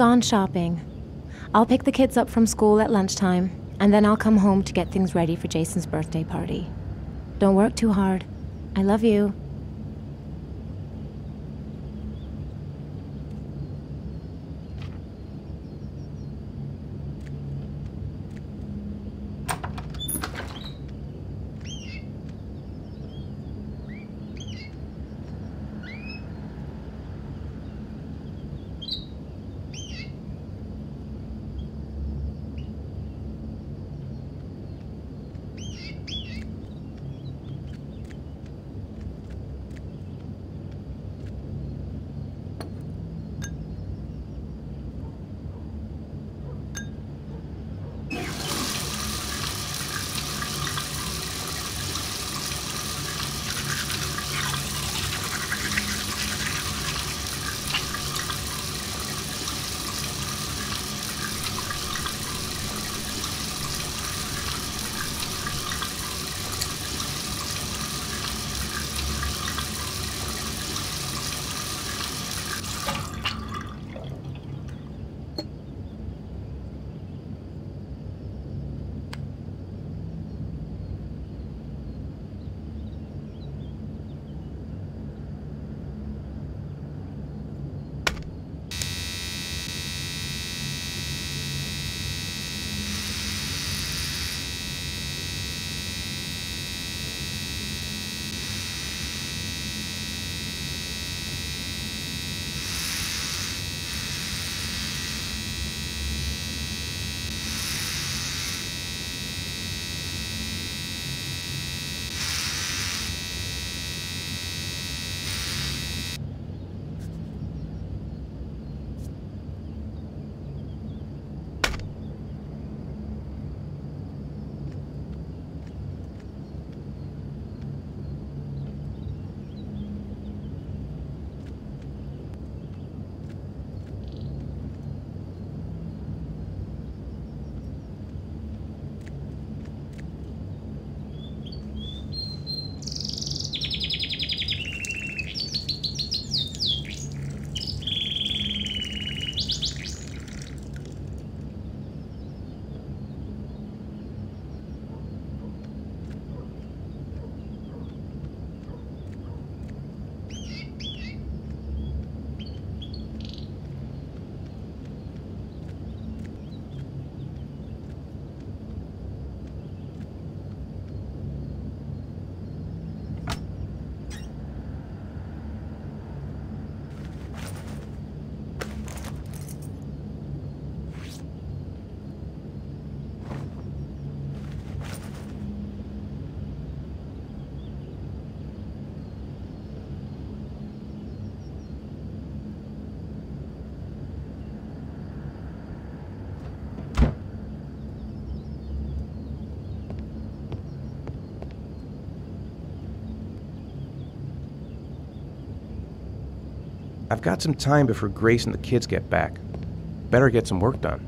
gone shopping. I'll pick the kids up from school at lunchtime, and then I'll come home to get things ready for Jason's birthday party. Don't work too hard. I love you. I've got some time before Grace and the kids get back. Better get some work done.